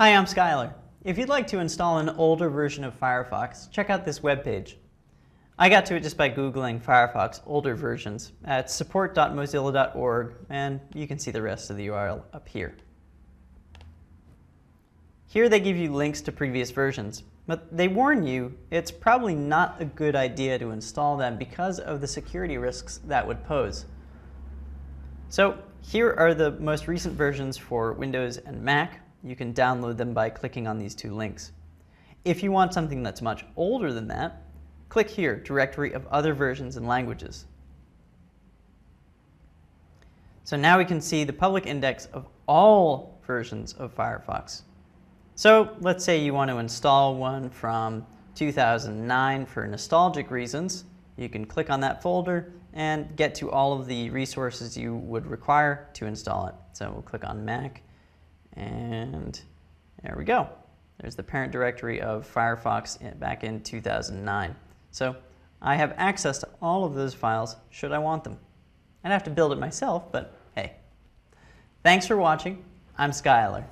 Hi, I'm Skylar. If you'd like to install an older version of Firefox, check out this webpage. I got to it just by Googling Firefox older versions at support.mozilla.org, and you can see the rest of the URL up here. Here they give you links to previous versions, but they warn you it's probably not a good idea to install them because of the security risks that would pose. So here are the most recent versions for Windows and Mac. You can download them by clicking on these two links. If you want something that's much older than that, click here, Directory of Other Versions and Languages. So now we can see the public index of all versions of Firefox. So let's say you want to install one from 2009 for nostalgic reasons. You can click on that folder and get to all of the resources you would require to install it. So we'll click on Mac and there we go. There's the parent directory of Firefox back in 2009. So I have access to all of those files should I want them. I'd have to build it myself, but hey. Thanks for watching. I'm Skylar.